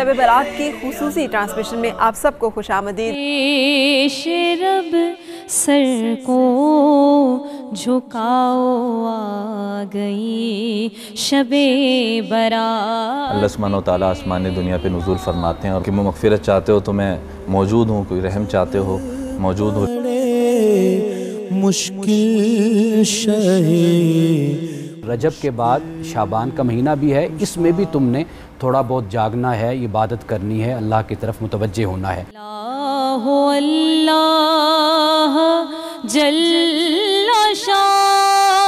शब बरात की खसूसी ट्रांसमिशन में आप सबको खुश आमदीद। सर को झुकाओ आ गई शबे बरा अल्लाह सुबहान आसमान दुनिया पे नजूल फरमाते हैं और कि मगफिरत चाहते हो तो मैं मौजूद हूँ कोई रहम चाहते हो मौजूद हो। मुश्किल रजब के बाद शाबान का महीना भी है। इसमें भी तुमने थोड़ा बहुत जागना है, इबादत करनी है, अल्लाह की तरफ़ मुतवजह होना है। अल्लाह शान